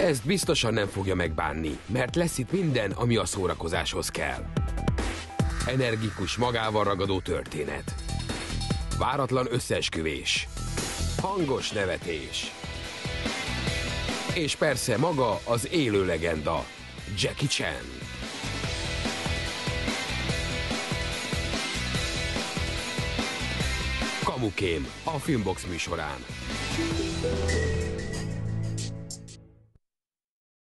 Ezt biztosan nem fogja megbánni, mert lesz itt minden, ami a szórakozáshoz kell. Energikus, magával ragadó történet. Váratlan összeesküvés. Hangos nevetés. És persze maga az élő legenda, Jackie Chan. Kamukém a Filmbox műsorán.